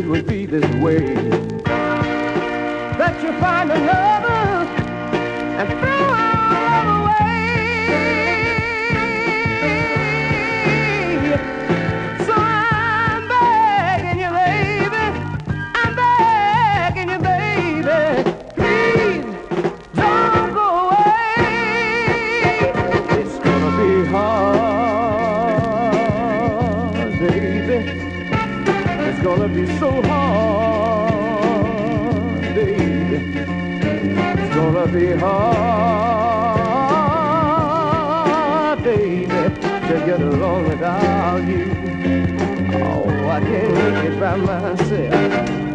it would be this way. That you find another and It's gonna be so hard, baby. It's gonna be hard, baby, to get along without you. Oh, I can't make it by myself.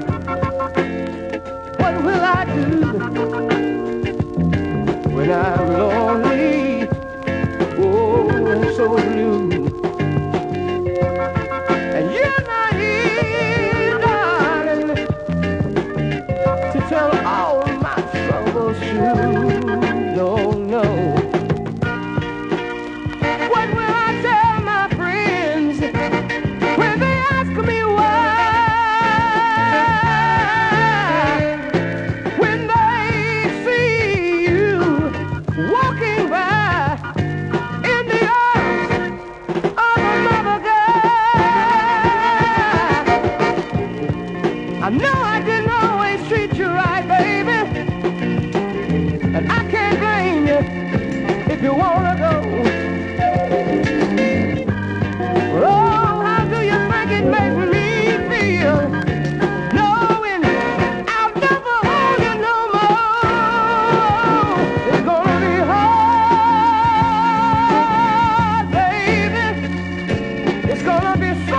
gonna be